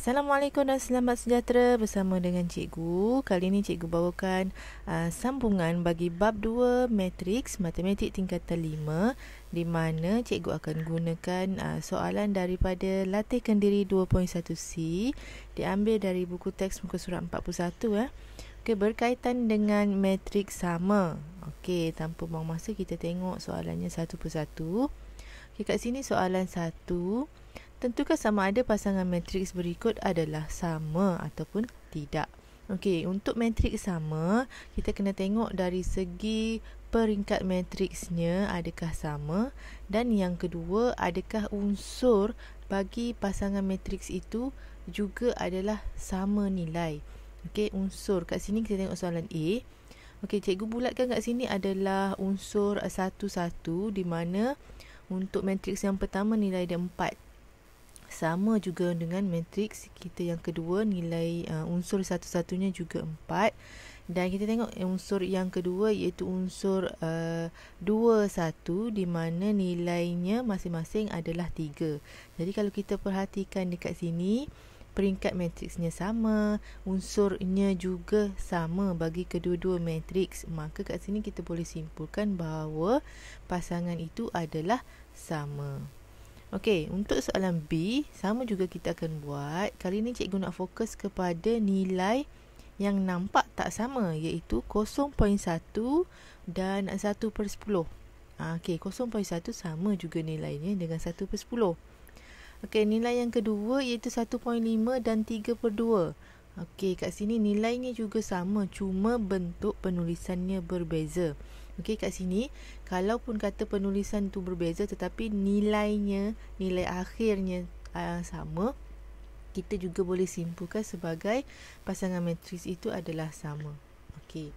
Assalamualaikum dan selamat sejahtera bersama dengan cikgu. Kali ini cikgu bawakan uh, sambungan bagi bab 2 matriks matematik tingkatan 5 di mana cikgu akan gunakan uh, soalan daripada latih kendiri 2.1C diambil dari buku teks muka surat 41 eh. Okey, berkaitan dengan matriks sama. Okey, tanpa buang masa kita tengok soalannya satu persatu. Okey, kat sini soalan satu. Tentukan sama ada pasangan matriks berikut adalah sama ataupun tidak. Okey, untuk matriks sama, kita kena tengok dari segi peringkat matriksnya adakah sama dan yang kedua adakah unsur bagi pasangan matriks itu juga adalah sama nilai. Okey, unsur kat sini kita tengok soalan A. Okey, cikgu bulatkan kat sini adalah unsur satu-satu di mana untuk matriks yang pertama nilai dia 4 sama juga dengan matriks kita yang kedua nilai uh, unsur satu-satunya juga 4 dan kita tengok unsur yang kedua iaitu unsur uh, 2 1 di mana nilainya masing-masing adalah 3. Jadi kalau kita perhatikan dekat sini peringkat matriksnya sama, unsurnya juga sama bagi kedua-dua matriks, maka kat sini kita boleh simpulkan bahawa pasangan itu adalah sama. Okey, untuk soalan B, sama juga kita akan buat. Kali ini cikgu nak fokus kepada nilai yang nampak tak sama iaitu 0.1 dan 1 per 10. Ha, Okey, 0.1 sama juga nilainya dengan 1 per 10. Okey, nilai yang kedua iaitu 1.5 dan 3 per 2. Okey, kat sini nilainya juga sama cuma bentuk penulisannya berbeza. Okey kat sini kalaupun kata penulisan tu berbeza tetapi nilainya nilai akhirnya uh, sama kita juga boleh simpulkan sebagai pasangan matriks itu adalah sama. Okey.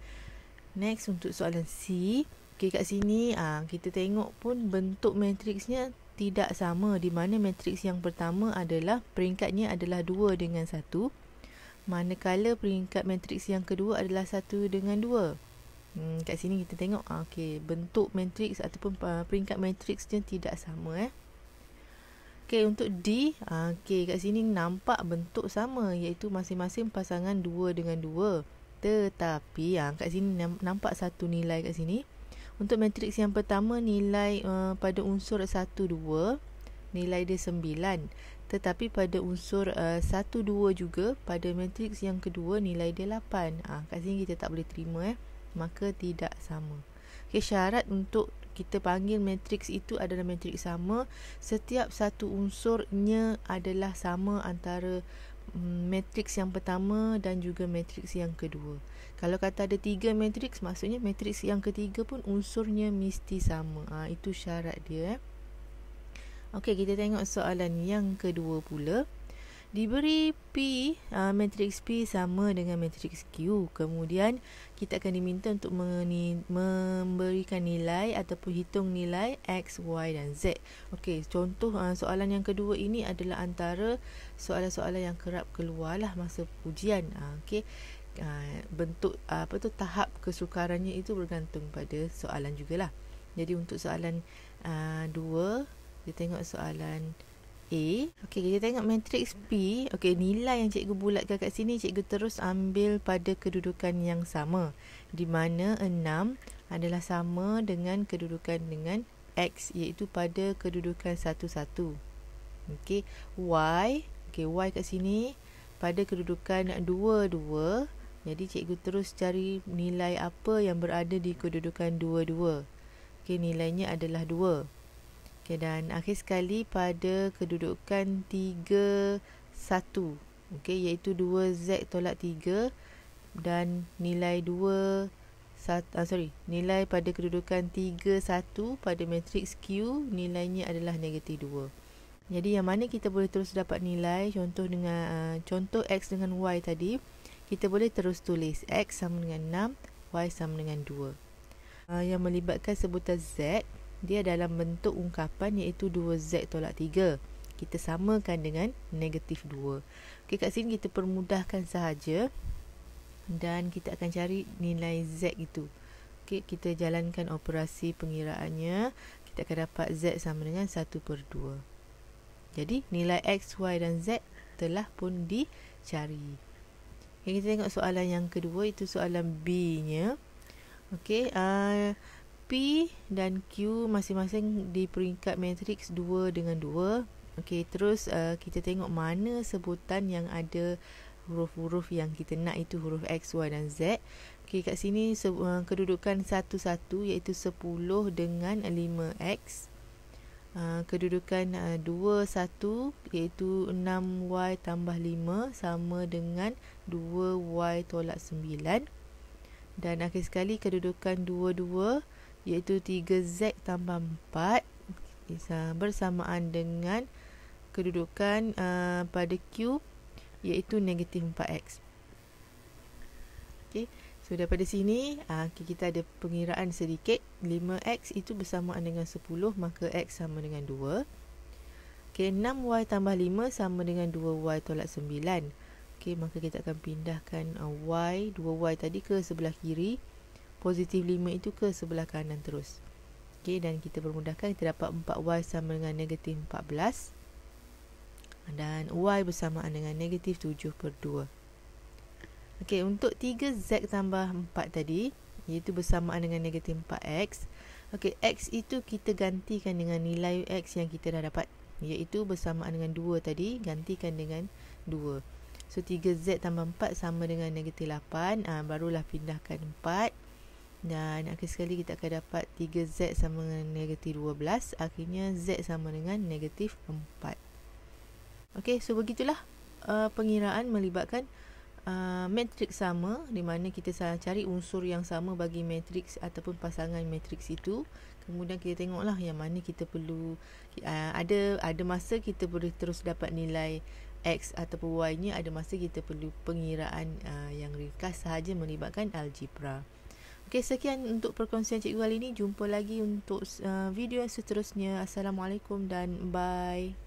Next untuk soalan C. Okey kat sini uh, kita tengok pun bentuk matriksnya tidak sama di mana matriks yang pertama adalah peringkatnya adalah 2 dengan 1 manakala peringkat matriks yang kedua adalah 1 dengan 2. Hmm, kat sini kita tengok ah, okay, bentuk matrix ataupun uh, peringkat matrix dia tidak sama eh. Okey untuk D, ah, okey kat sini nampak bentuk sama iaitu masing-masing pasangan 2 dengan 2. Tetapi ah, kat sini nampak satu nilai kat sini. Untuk matrix yang pertama nilai uh, pada unsur 1 2 nilai dia 9. Tetapi pada unsur uh, 1 2 juga pada matrix yang kedua nilai dia 8. Ah kat sini kita tak boleh terima eh maka tidak sama. Okay, syarat untuk kita panggil matriks itu adalah matriks sama setiap satu unsurnya adalah sama antara mm, matriks yang pertama dan juga matriks yang kedua. Kalau kata ada tiga matriks, maksudnya matriks yang ketiga pun unsurnya mesti sama. Ha, itu syarat dia. Eh. Okey, kita tengok soalan yang kedua pula. Diberi P, uh, matriks P sama dengan matriks Q. Kemudian kita akan diminta untuk meni- memberikan nilai ataupun hitung nilai X, Y dan Z. Okey, contoh uh, soalan yang kedua ini adalah antara soalan-soalan yang kerap keluar lah masa ujian. Uh, Okey. Uh, bentuk uh, apa tu tahap kesukarannya itu bergantung pada soalan jugalah. Jadi untuk soalan uh, dua, kita tengok soalan A. Okey, kita tengok matriks P. Okey, nilai yang cikgu bulatkan kat sini, cikgu terus ambil pada kedudukan yang sama. Di mana 6 adalah sama dengan kedudukan dengan X iaitu pada kedudukan 1, 1. Okey, Y. Okey, Y kat sini pada kedudukan 2, 2. Jadi, cikgu terus cari nilai apa yang berada di kedudukan 2, 2. Okey, nilainya adalah 2. Okay, dan akhir sekali pada kedudukan 3, 1. Okay, iaitu 2Z tolak 3 dan nilai 2, 1, ah, sorry, nilai pada kedudukan 3, 1 pada matriks Q nilainya adalah negatif 2. Jadi yang mana kita boleh terus dapat nilai contoh dengan uh, contoh X dengan Y tadi kita boleh terus tulis X sama dengan 6, Y sama dengan 2. Uh, yang melibatkan sebutan Z dia dalam bentuk ungkapan iaitu 2Z tolak 3. Kita samakan dengan negatif 2. Okay, kat sini kita permudahkan sahaja dan kita akan cari nilai Z itu. Okay, kita jalankan operasi pengiraannya. Kita akan dapat Z sama dengan 1 per 2. Jadi nilai X, Y dan Z telah pun dicari. Okay, kita tengok soalan yang kedua itu soalan B-nya. Okey, uh, P dan Q masing-masing di peringkat matriks 2 dengan 2. Okey, terus uh, kita tengok mana sebutan yang ada huruf-huruf yang kita nak itu huruf X, Y dan Z. Okey, kat sini uh, kedudukan 1-1 iaitu 10 dengan 5X. Uh, kedudukan uh, 2-1 iaitu 6Y tambah 5 sama dengan 2Y tolak 9. Dan akhir sekali kedudukan 2-2 iaitu 3Z tambah 4 bersamaan dengan kedudukan uh, pada Q iaitu negatif 4X. Okay. So daripada sini uh, kita ada pengiraan sedikit 5X itu bersamaan dengan 10 maka X sama dengan 2. Okay, 6Y tambah 5 sama dengan 2Y tolak 9. Okay, maka kita akan pindahkan uh, Y, 2Y tadi ke sebelah kiri. Positif 5 itu ke sebelah kanan terus. Okay, dan kita permudahkan kita dapat 4Y sama dengan negatif 14 dan Y bersamaan dengan negatif 7 per 2. Okey, untuk 3Z tambah 4 tadi, iaitu bersamaan dengan negatif 4X. Okey, X itu kita gantikan dengan nilai X yang kita dah dapat. Iaitu bersamaan dengan 2 tadi, gantikan dengan 2. So, 3Z tambah 4 sama dengan negatif 8. Ha, barulah pindahkan 4. Dan akhir sekali kita akan dapat 3Z sama dengan negatif 12. Akhirnya Z sama dengan negatif 4. Okey, so begitulah uh, pengiraan melibatkan uh, matriks sama di mana kita cari unsur yang sama bagi matriks ataupun pasangan matriks itu. Kemudian kita tengoklah yang mana kita perlu uh, ada ada masa kita boleh terus dapat nilai x ataupun y-nya, ada masa kita perlu pengiraan uh, yang ringkas sahaja melibatkan algebra. Okey, sekian untuk perkongsian cikgu kali ini. Jumpa lagi untuk uh, video yang seterusnya. Assalamualaikum dan bye.